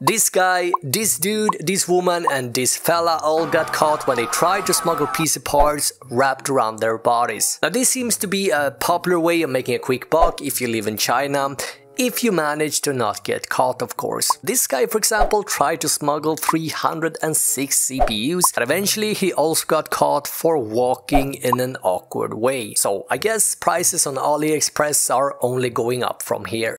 This guy, this dude, this woman and this fella all got caught when they tried to smuggle PC parts wrapped around their bodies. Now this seems to be a popular way of making a quick buck if you live in China if you manage to not get caught of course. This guy for example tried to smuggle 306 CPUs and eventually he also got caught for walking in an awkward way. So I guess prices on AliExpress are only going up from here.